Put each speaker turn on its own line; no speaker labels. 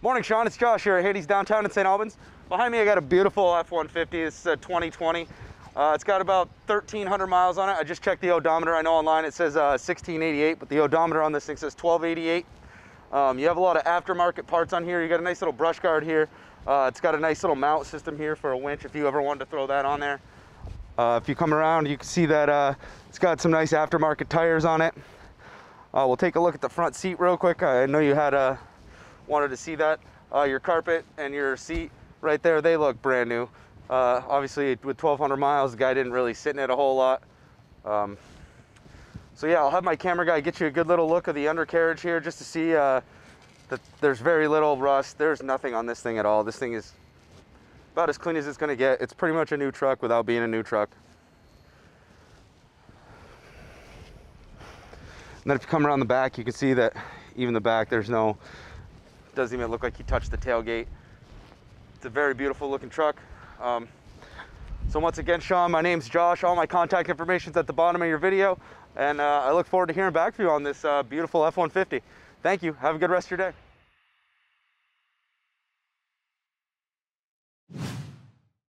Morning, Shawn. It's Josh here at Handy's downtown in St. Albans. Behind me, I got a beautiful F-150. It's a 2020. Uh, it's got about 1,300 miles on it. I just checked the odometer. I know online it says uh, 1688, but the odometer on this thing says 1288. Um, you have a lot of aftermarket parts on here. You got a nice little brush guard here. Uh, it's got a nice little mount system here for a winch if you ever wanted to throw that on there. Uh, if you come around, you can see that uh, it's got some nice aftermarket tires on it. Uh, we'll take a look at the front seat real quick. I know you had uh, wanted to see that. Uh, your carpet and your seat right there, they look brand new. Uh, obviously, with 1,200 miles, the guy didn't really sit in it a whole lot. Um, so yeah, I'll have my camera guy get you a good little look of the undercarriage here just to see uh, that there's very little rust. There's nothing on this thing at all. This thing is about as clean as it's gonna get. It's pretty much a new truck without being a new truck. And then if you come around the back, you can see that even the back, there's no, doesn't even look like he touched the tailgate. It's a very beautiful looking truck. Um, so once again, Shawn, my name's Josh. All my contact information is at the bottom of your video. And uh, I look forward to hearing back from you on this uh, beautiful F-150. Thank you. Have a good rest of your day.